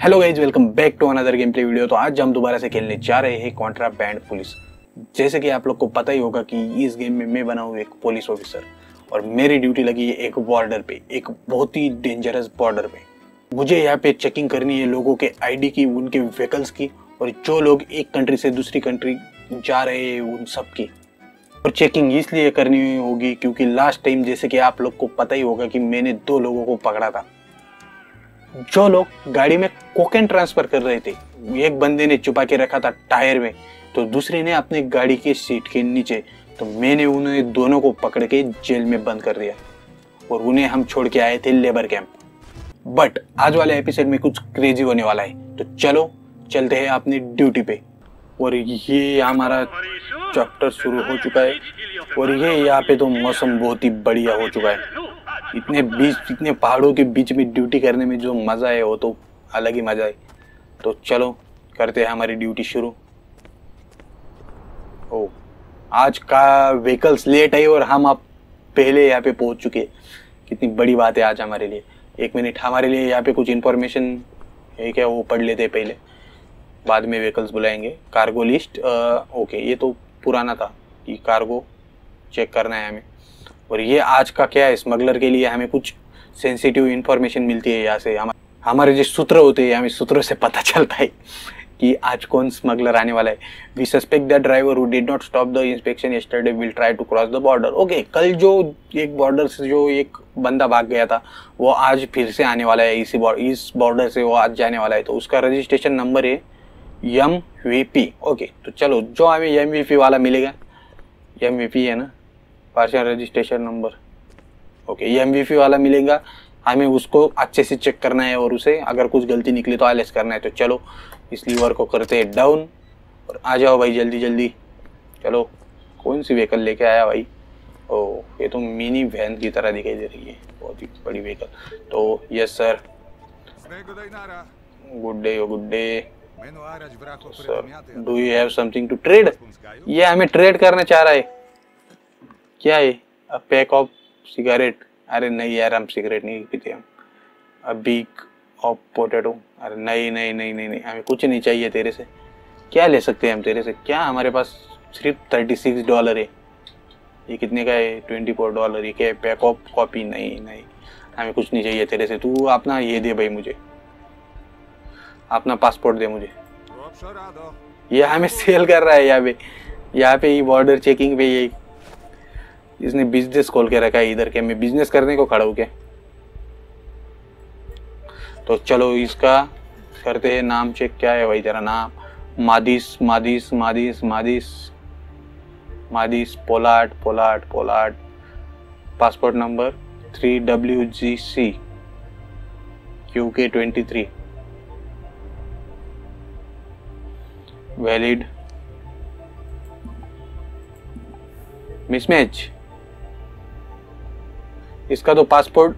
Hello guys welcome back to another game play video तो आज हम दोबारा से खेलने जा रहे हैं कॉन्ट्रा बैंड पुलिस जैसे कि आप लोग को पता ही होगा कि इस गेम में मैं बना हूँ एक पुलिस ऑफिसर और मेरी ड्यूटी लगी है एक बॉर्डर पे, एक बहुत ही डेंजरस बॉर्डर पे। मुझे यहाँ पे चेकिंग करनी है लोगों के आईडी की, उनके व्हीकल्स की, और जो लोग एक कंट्री से दूसरी कंट्री जा रहे हैं उन सब की। और चेकिंग इसलिए करनी होगी क्योंकि लास्ट टाइम जैसे कि आप लोग को पता ही होगा कि मैंने दो लोगों को पकड़ा था। जो लोग गाड़ी में कोकेन ट्रांसफ़र कर रहे थे, एक बंदे ने छुपा के रखा था टायर में तो दूसरे ने अपने गाड़ी के सीट के नीचे तो मैंने उन्हें दोनों को पकड़ के जेल में बंद कर दिया और उन्हें हम छोड़ के आए थे लेबर कैंप बट आज वाले एपिसोड में कुछ क्रेजी होने वाला है तो चलो चलते हैं अपनी ड्यूटी पे। और ये हमारा चैप्टर शुरू हो चुका है और ये यहाँ पे तो मौसम बहुत ही बढ़िया हो चुका है। इतने बीच, इतने पहाड़ों के बीच में ड्यूटी करने में जो मज़ा है वो तो अलग ही मज़ा है। तो चलो, करते हैं हमारी ड्यूटी शुरू। ओ, आज का व्हीकल्स लेट आई और हम आप पहले यहाँ पे पहुँच चुके कितनी बड़ी बात है आज हमारे लिए। एक मिनट हमारे लिए यहाँ पे कुछ इन्फॉर्मेशन है क्या वो पढ़ लेते पहले। बाद में व्हीकल्स बुलाएँगे। कार्गो लिस्ट ओके ये तो पुराना था कि कार्गो चेक करना है हमें। और ये आज का क्या है? स्मगलर के लिए हमें कुछ सेंसिटिव इन्फॉर्मेशन मिलती है यहाँ से। हम हमारे जो सूत्र होते हैं, हमें सूत्रों से पता चलता है कि आज कौन स्मगलर आने वाला है। We suspect the driver who did not stop the inspection yesterday will try to cross the border okay कल जो एक बॉर्डर से जो एक बंदा भाग गया था, वो आज फिर से आने वाला है। इसी इस बॉर्डर से वो आज जाने वाला है। तो उसका रजिस्ट्रेशन नंबर है एम वी पी ओके तो चलो, जो हमें एम वी पी वाला मिलेगा एम वी पी है ना? पार्शियल रजिस्ट्रेशन नंबर ओके ये एम वाला मिलेगा। हमें उसको अच्छे से चेक करना है और उसे अगर कुछ गलती निकली तो आलेस करना है। तो चलो, इस लीवर को करते हैं डाउन और आ जाओ भाई जल्दी जल्दी। चलो, कौन सी व्हीकल लेके आया भाई? ओ ये तो मिनी वैन की तरह दिखाई दे रही है। बहुत ही बड़ी व्हीकल तो yes sir good day good day do you have something to trade ये हमें ट्रेड करना चाह रहा है। क्या है? अ पैक ऑफ़ सिगरेट अरे नहीं यार हम सिगरेट नहीं पीते हम। अ बीक ऑफ़ पोटैटो अरे नहीं नहीं नहीं नहीं नहीं हमें कुछ नहीं चाहिए तेरे से। क्या ले सकते हैं हम तेरे से? क्या हमारे पास सिर्फ़ थर्टी सिक्स डॉलर है? ये कितने का है? ट्वेंटी फोर डॉलर ये क्या पैक ऑफ़ कॉपी नहीं नहीं। हमें कुछ नहीं चाहिए तेरे से। तू अपना ये दे भाई मुझे। अपना पासपोर्ट दे मुझे। ये हमें सेल कर रहा है यहाँ पे। यहाँ पे ये बॉर्डर चेकिंग पे ये इसने बिज़नेस खोल के रखा है, इधर के मैं बिज़नेस करने को खड़ा हूँ क्या? तो चलो इसका करते हैं नाम चेक क्या है भाई तेरा नाम? मादिस मादिस मादिस मादिस मादिस पोलाट पोलाट पोलाट passport number three W G C Q K twenty three valid mismatch इसका तो पासपोर्ट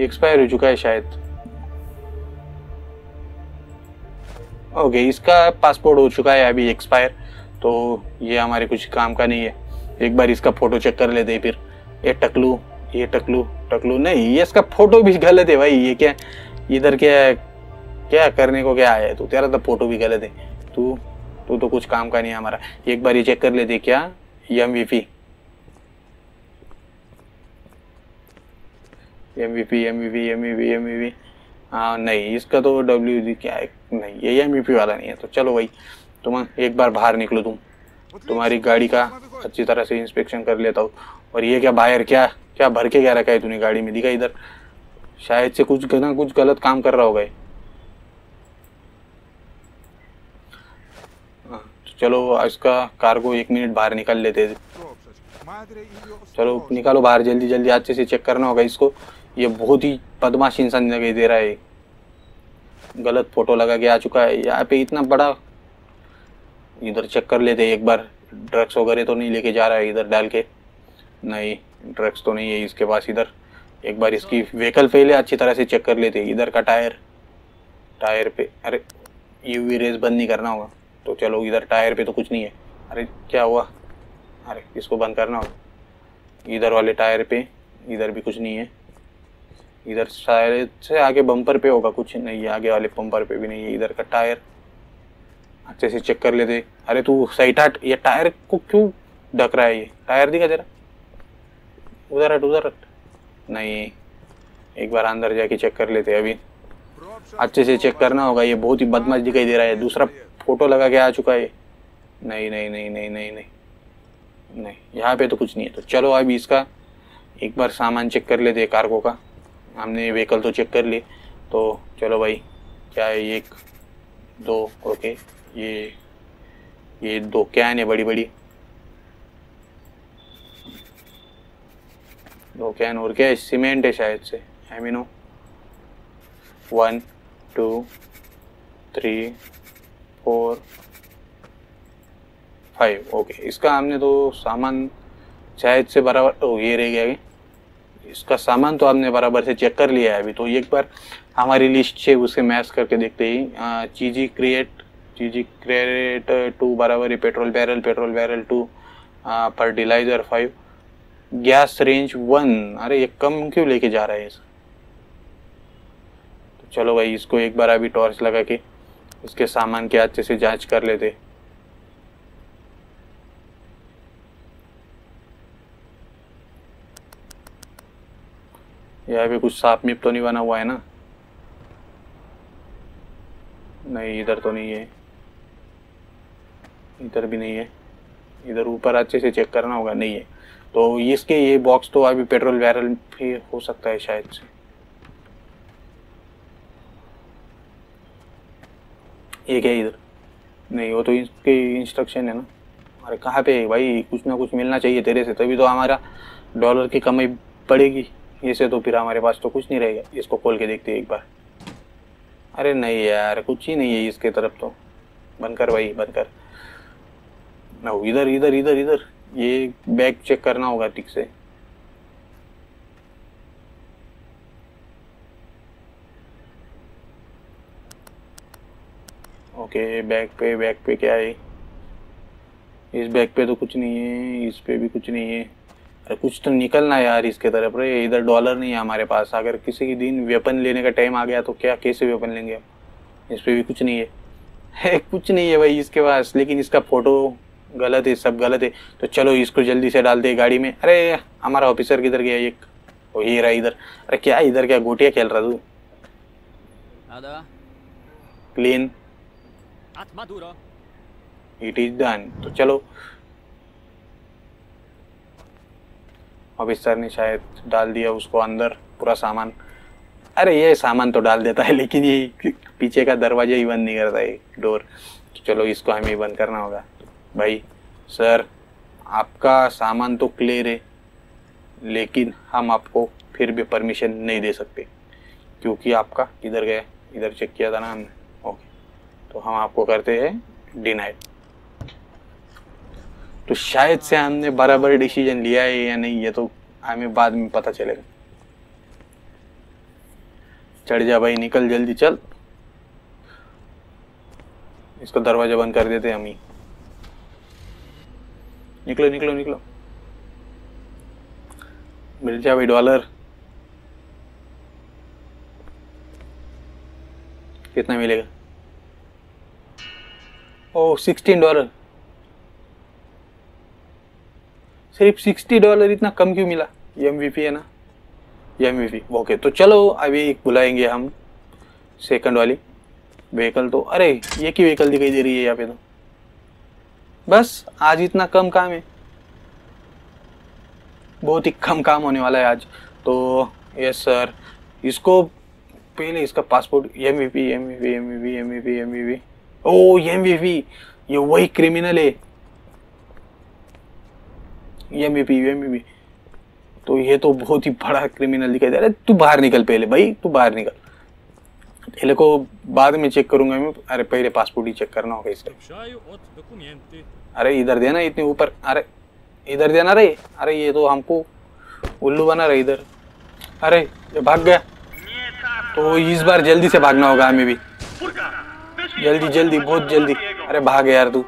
एक्सपायर हो चुका है शायद। ओके, इसका पासपोर्ट हो चुका है, अभी एक्सपायर। तो ये हमारे कुछ काम का नहीं है। एक बार इसका फ़ोटो चेक कर लेते फिर। ये टकलू ये टकलू टकलू नहीं, ये इसका फ़ोटो भी गलत है भाई, ये क्या, इधर क्या क्या करने को क्या आया है? तू तेरा तो फ़ोटो भी गलत है। तू तू तो कुछ काम का नहीं है हमारा। एक बार ये चेक कर लेते क्या M V P M V P M V P M V P M V P हाँ नहीं इसका तो डब्ल्यू जी क्या है? नहीं ये एम वी पी वाला नहीं है तो चलो भाई तुम एक बार बाहर निकलो तुम। तुम्हारी गाड़ी का अच्छी तरह से इंस्पेक्शन कर लेता हूँ। और ये क्या बाहर क्या क्या भर के क्या रखा है तूने गाड़ी में? दिखा इधर। शायद से कुछ ना कुछ गलत काम कर रहा होगा हाँ, तो चलो इसका कार्गो एक मिनट बाहर निकाल लेते चलो निकालो बाहर जल्दी जल्दी अच्छे से चेक करना होगा इसको। ये बहुत ही बदमाश इंसान दिखाई दे रहा है। गलत फ़ोटो लगा के आ चुका है। यहाँ पे इतना बड़ा इधर चेक कर लेते एक बार। ड्रग्स वगैरह तो नहीं लेके जा रहा है इधर डाल के। नहीं, ड्रग्स तो नहीं है इसके पास इधर। एक बार इसकी व्हीकल पहले अच्छी तरह से चेक कर लेते इधर का टायर टायर पे, अरे यूवी रेस बंद नहीं करना होगा। तो चलो इधर टायर पे तो कुछ नहीं है। अरे, क्या हुआ? अरे, इसको बंद करना होगा। इधर वाले टायर पे इधर भी कुछ नहीं है। इधर शायद से आगे बम्पर पे होगा, कुछ नहीं है आगे वाले बम्पर पे भी नहीं है इधर का टायर। अच्छे से चेक कर लेते। अरे तू साइड हट ये टायर को क्यों ढक रहा है ये? टायर दिखा जरा। उधर हट उधर हट। नहीं, एक बार अंदर जाके चेक कर लेते अभी। अच्छे से चेक करना होगा, ये बहुत ही बदमाश दिखाई दे रहा है। दूसरा फ़ोटो लगा के आ चुका है। नहीं नहीं नहीं नहीं नहीं नहीं। नहीं, यहाँ पे तो कुछ नहीं है। तो चलो अभी इसका एक बार सामान चेक कर लेते कार्गो का। हमने व्हीकल तो चेक कर ली। तो चलो भाई, क्या है एक? दो ओके ये ये दो कैन है बड़ी बड़ी? दो कैन और क्या है? सीमेंट है शायद से amino one two three four five okay इसका हमने तो सामान शायद से बराबर ओ ये रह गया इसका सामान तो हमने बराबर से चेक कर लिया है अभी तो एक बार हमारी लिस्ट से उसे मैच करके देखते ही cheese crate cheese crate two बराबर ही petrol barrel petrol barrel two fertiliser five gas range one अरे ये कम क्यों लेके जा रहा है इस तो चलो भाई, इसको एक बार अभी टॉर्च लगा के इसके सामान के अच्छे से जाँच कर लेते। यहाँ पे कुछ साफ़ मिप तो नहीं बना हुआ है ना? नहीं, इधर तो नहीं है। इधर भी नहीं है। इधर ऊपर अच्छे से चेक करना होगा, नहीं है। तो इसके ये बॉक्स तो अभी पेट्रोल बैरल भी हो सकता है शायद से। ये क्या इधर? नहीं, वो तो इसके इंस्ट्रक्शन है ना। अरे कहाँ पे भाई? कुछ ना कुछ मिलना चाहिए तेरे से, तभी तो हमारा डॉलर की कमाई बढ़ेगी। ऐसे तो फिर हमारे पास तो कुछ नहीं रहेगा। इसको खोल के देखते एक बार। अरे नहीं यार, कुछ ही नहीं है इसके तरफ़ तो। बंद कर भाई, बंद कर। ना, इधर इधर इधर इधर। ये बैग चेक करना होगा ठीक से। ओके, बैग पे बैग पे क्या है? इस बैग पे तो कुछ नहीं है, इस पे भी कुछ नहीं है। अरे कुछ तो निकलना यार इसके तरफ़। रे इधर डॉलर नहीं है हमारे पास। अगर किसी की दिन वेपन लेने का टाइम आ गया तो क्या कैसे वेपन लेंगे हम? इस पर भी कुछ नहीं है। है कुछ नहीं है भाई इसके पास। लेकिन इसका फ़ोटो गलत है सब गलत है। तो चलो इसको जल्दी से डालते हैं गाड़ी में। अरे हमारा ऑफिसर किधर गया? एक वो ये रहा इधर। अरे क्या इधर क्या गोटिया खेल रहा तू? क्लीन इट इज़ डन तो चलो ऑफिसर ने शायद डाल दिया उसको अंदर पूरा सामान। अरे, ये सामान तो डाल देता है, लेकिन ये पीछे का दरवाज़ा ही बंद नहीं करता है, डोर। तो चलो, इसको हमें बंद करना होगा। भाई, सर, आपका सामान तो क्लियर है, लेकिन हम आपको फिर भी परमिशन नहीं दे सकते, क्योंकि आपका इधर गया, इधर चेक किया था ना हमने। ओके तो हम आपको करते हैं डिनाइड तो शायद से हमने बराबर डिसीज़न लिया है या नहीं, ये तो हमें बाद में पता चलेगा। चढ़ जा भाई, निकल जल्दी, चल। इसको दरवाज़ा बंद कर देते हम ही। निकलो निकलो निकलो। मिल जा भाई डॉलर कितना मिलेगा? ओ सिक्सटीन डॉलर सिर्फ़ सिक्सटी डॉलर इतना कम क्यों मिला? एमवीपी है ना? एम ओके तो चलो, अभी बुलाएँगे हम सेकंड वाली व्हीकल तो। अरे, ये की व्हीकल दिखाई दे रही है यहाँ पे तो? बस, आज इतना कम काम है। बहुत ही कम काम होने वाला है आज। तो यस सर इसको पहले इसका passport M V P M V P M V P M V P M V P oh M V P ये वही क्रिमिनल है। M V P M P तो ये तो बहुत ही बड़ा क्रिमिनल दिखाई दे रहा है। तू बाहर निकल पहले भाई, तू बाहर निकल। पहले को बाद में चेक करूँगा मैं। अरे पहले पासपोर्ट ही चेक करना होगा इसका। अरे इधर देना इतने ऊपर। अरे इधर देना रे। अरे ये तो हमको उल्लू बना रहे इधर। अरे ये भाग गया। तो इस बार जल्दी से भागना होगा हमें भी। जल्दी जल्दी, बहुत जल्दी। अरे भाग यार तू।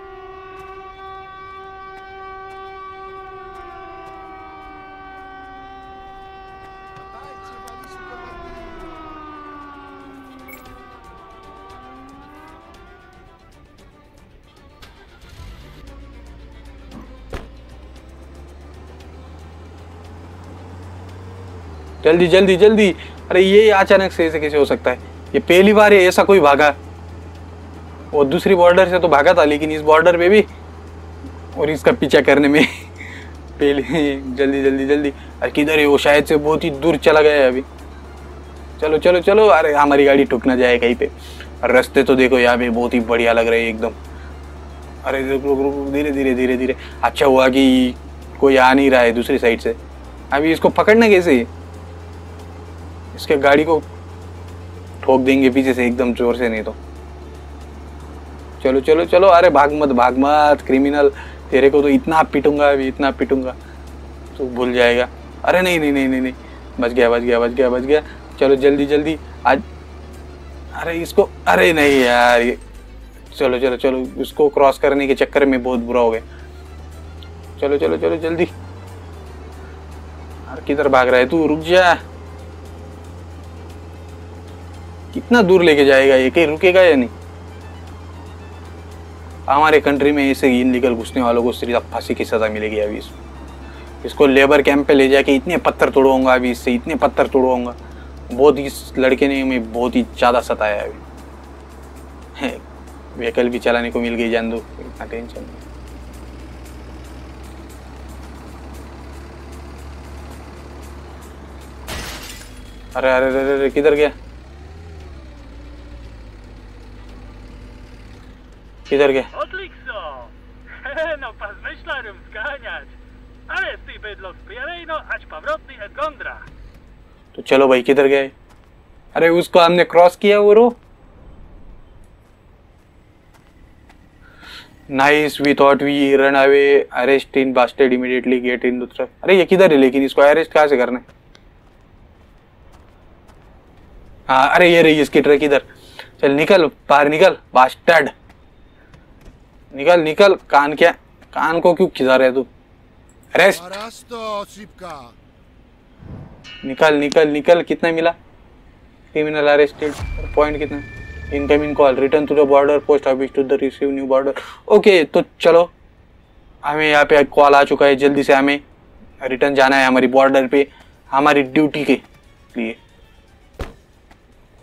जल्दी जल्दी जल्दी। अरे, ये अचानक से ऐसे कैसे हो सकता है? ये पहली बार है ऐसा कोई भागा। वो दूसरी बॉर्डर से तो भागा था, लेकिन इस बॉर्डर पे भी और इसका पीछा करने में पहले जल्दी जल्दी जल्दी। अरे, किधर है वो? शायद से बहुत ही दूर चला गया है अभी। चलो चलो चलो। अरे, हमारी गाड़ी ठुक ना जाए कहीं पे। और रास्ते तो देखो यहाँ पे बहुत ही बढ़िया लग रहे हैं एकदम। अरे धीरे धीरे धीरे धीरे। अच्छा हुआ कि कोई आ नहीं रहा है दूसरी साइड से। अभी इसको पकड़ना कैसे इसके गाड़ी को ठोक देंगे पीछे से, एकदम ज़ोर से, नहीं तो। चलो चलो चलो, अरे भाग मत भाग मत क्रिमिनल तेरे को तो इतना पीटूँगा, अभी इतना पीटूँगा। तो भूल जाएगा। अरे नहीं नहीं नहीं नहीं नहीं। बच गया बच गया बच गया बच गया। चलो, जल्दी जल्दी, आज अरे इसको अरे नहीं यार, ये चलो चलो चलो उसको क्रॉस करने के चक्कर में बहुत बुरा हो गया। चलो चलो चलो, जल्दी। किधर भाग रहा है तू? रुक जा। कितना दूर लेके जाएगा ये? कहीं रुकेगा या नहीं? हमारे कंट्री में ऐसे इनलीगल घुसने वालों को सिर्फ़ फांसी की सजा मिलेगी अभी इसको इसको लेबर कैंप पे ले जाके इतने पत्थर तोड़वाऊँगा अभी इससे, इतने पत्थर तोड़वाऊँगा बहुत इस लड़के ने हमें बहुत ही ज़्यादा सताया अभी। व्हीकल भी चलाने को मिल गई जान दो इतना टेंशन नहीं अरे अरे अरे अरे, किधर गया? किधर गया Odlikso! No pas myślarem zganiać. Ale ty bydlo spierejno, ać powrotny et gondra. तो चलो भाई किधर गए? अरे उसको हमने क्रॉस किया वो रो nice we thought we run away arrest in busted immediately get in दूसरा। अरे ये किधर है? लेकिन इसको अरेस्ट कहाँ से करना है? हाँ अरे ये रही इसकी ट्रक इधर। चल निकल बाहर निकल बास्टर्ड निकल निकल कान क्या कान को क्यों खिजा रहे तू? Arasto, निकल निकल निकल कितना मिला? क्रिमिनल अरेस्टेड पॉइंट कितना? Incoming call return to the border post office to the receive new border okay तो चलो हमें यहाँ पे कॉल आ चुका है जल्दी से हमें रिटर्न जाना है हमारी बॉर्डर पे हमारी ड्यूटी के लिए।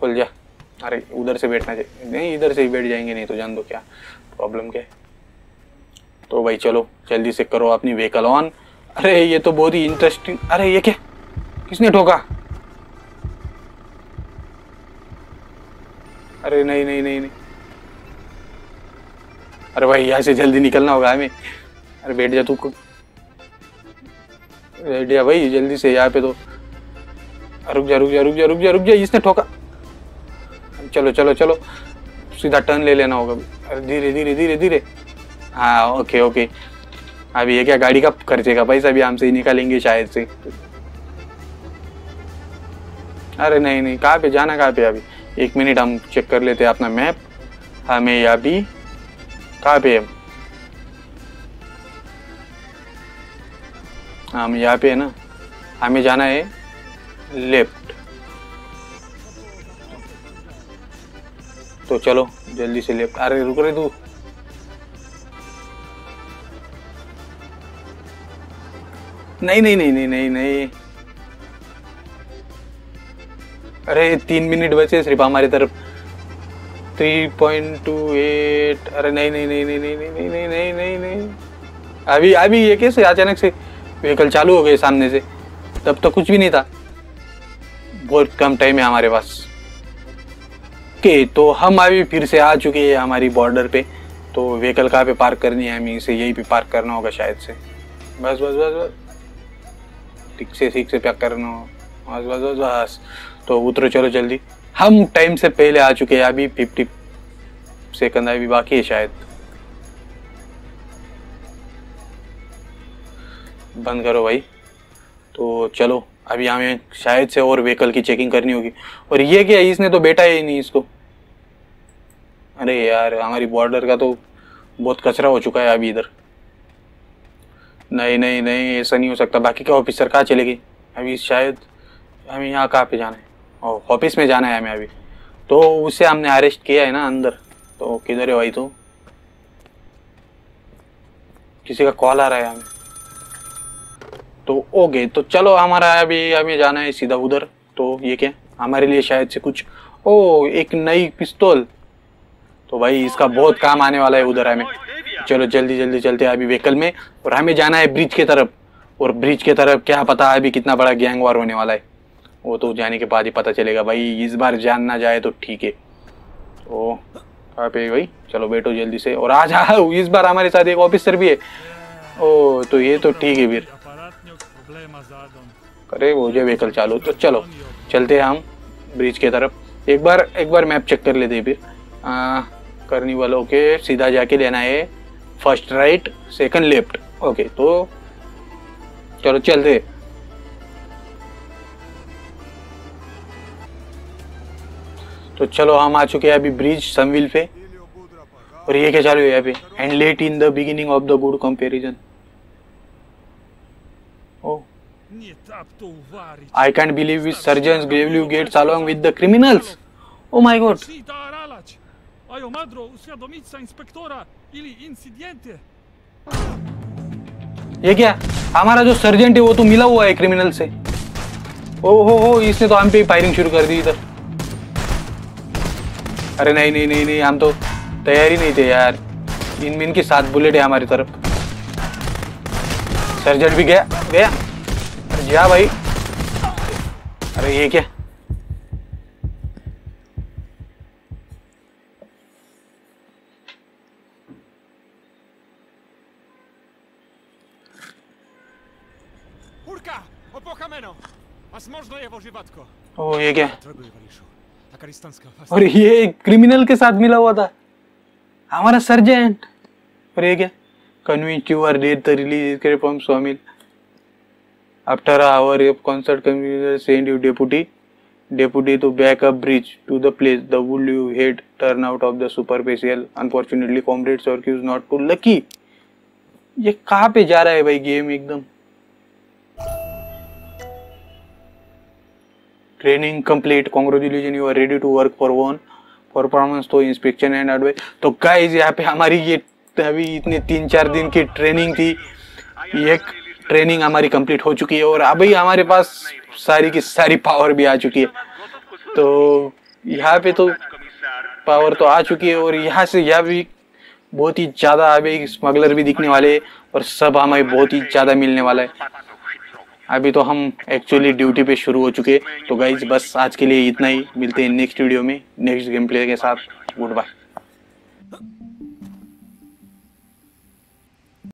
खुल जा। अरे उधर से बैठना चाहिए। नहीं इधर से ही बैठ जाएँगे नहीं तो जान दो क्या प्रॉब्लम क्या है। तो भाई चलो, जल्दी से करो अपनी व्हीकल ऑन अरे, ये तो बहुत ही इंटरेस्टिंग अरे, ये क्या? किसने ठोका? अरे, नहीं नहीं नहीं नहीं। अरे भाई, यहाँ से जल्दी निकलना होगा हमें। अरे, बैठ जा तू बैठ जा भाई, जल्दी से यहाँ पे तो। रुक जा रुक जा रुक जा रुक जा रुक जा, इसने ठोका। चलो चलो चलो। सीधा टर्न ले लेना होगा। अरे, धीरे धीरे धीरे धीरे। हाँ ओके ओके अभी ये क्या गाड़ी का खर्चे का पैसा भी हमसे ही निकालेंगे शायद से। अरे नहीं नहीं, कहाँ पे? जाना कहाँ पे अभी? एक मिनट हम चेक कर लेते हैं अपना मैप हमें अभी कहाँ पे है? हम यहाँ पे है ना? हमें जाना है लेफ़्ट तो चलो, जल्दी से लेफ़्ट अरे, रुक रहे तू। नहीं नहीं नहीं नहीं नहीं नहीं अरे तीन मिनट बचे सिर्फ़ हमारी तरफ़ थ्री पॉइंट टू एट अरे नहीं नहीं नहीं नहीं नहीं नहीं नहीं नहीं नहीं नहीं अभी अभी ये कैसे अचानक से व्हीकल चालू हो गए सामने से तब तो कुछ भी नहीं था बहुत कम टाइम है हमारे पास ओके तो हम अभी फिर से आ चुके हैं हमारी बॉर्डर पे तो व्हीकल कहाँ पे पार्क करनी है हमें इसे यहीं पे पार्क करना होगा शायद से बस बस बस बस ठीक से ठीक से पैक करना बस बस बस बस। तो उतरो, चलो जल्दी। हम टाइम से पहले आ चुके हैं, अभी फिफ्टी सेकंड अभी बाकी है शायद। बंद करो भाई। तो चलो, अभी हमें शायद से और व्हीकल की चेकिंग करनी होगी। और ये क्या, इसने तो बैठा ही नहीं इसको। अरे यार, हमारी बॉर्डर का तो बहुत कचरा हो चुका है अभी इधर। नहीं नहीं नहीं ऐसा नहीं हो सकता। बाकी का ऑफिसर कहाँ चलेगी अभी शायद हमें यहाँ कहाँ पे जाना है? ओ, ऑफ़िस में जाना है हमें अभी। तो उसे हमने अरेस्ट किया है ना अंदर। तो किधर है भाई तो? किसी का कॉल आ रहा है हमें। तो ओके तो चलो हमारा अभी हमें जाना है सीधा उधर। तो ये क्या? हमारे लिए शायद से कुछ। ओ एक नई पिस्तौल। तो भाई इसका बहुत काम आने वाला है उधर हमें। चलो जल्दी जल्दी चलते हैं अभी व्हीकल में। और हमें जाना है ब्रिज के तरफ़। और ब्रिज के तरफ़ क्या पता है अभी कितना बड़ा गैंग वार होने वाला है। वो तो जाने के बाद ही पता चलेगा भाई, इस बार जान ना जाए तो ठीक है। तो कहाँ पे भाई? चलो बैठो जल्दी से। और आज हाँ इस बार हमारे साथ एक ऑफिसर भी है। ओ तो ये तो ठीक है फिर. करे वो जो व्हीकल चालू तो चलो, चलते हैं हम ब्रिज के तरफ़। एक बार एक बार मैप चेक कर लेते फिर। करनी वालों के सीधा जाके लेना है। First right, second left. Okay तो चलो चल दे तो चलो हम आ चुके हैं अभी ब्रिज समविल पे। और ये क्या चालू है and let in the beginning of the good comparison I can believe Vij ग्रेवल्यू gets along with the criminals oh my god Ajo, madro, uświadomica inspektora ili incidente. ये क्या? हमारा जो सर्जेंट है, वो तो मिला हुआ है क्रिमिनल से। ओ, हो हो, इसने तो हम पे फायरिंग शुरू कर दी इधर। अरे नहीं नहीं नहीं नहीं, हम तो तैयार ही नहीं थे यार। इन इनके सात बुलेट है हमारी तरफ़। सर्जेंट भी गया गया? अरे जा भाई। अरे ये क्या? Masz można je wożywatko. ओ ये क्या और ये क्रिमिनल के साथ मिला हुआ था हमारा सर्जेंट और ये क्या convince you are date the release from sawmill after our concert commander send you deputy deputy to back up bridge to the place the wood you head turn out of the superficial unfortunately comrades और cues not too lucky ये कहाँ पे जा रहा है भाई game एकदम training complete congratulation you are ready to work for one performance तो इंस्पेक्शन एंड एडवाइस तो गाइज़ यहाँ पे हमारी ये अभी इतने तीन चार दिन की ट्रेनिंग थी। एक ट्रेनिंग हमारी कंप्लीट हो चुकी है और अभी हमारे पास सारी की सारी पावर भी आ चुकी है। तो यहाँ पे तो पावर तो आ चुकी है और यहाँ से यह भी बहुत ही ज़्यादा अभी स्मगलर भी दिखने वाले और सब हमें बहुत ही ज़्यादा मिलने वाला है। अभी तो हम एक्चुअली ड्यूटी पे शुरू हो चुके तो गाइज़ बस आज के लिए इतना ही। मिलते हैं नेक्स्ट वीडियो में नेक्स्ट गेम प्ले के साथ। Good bye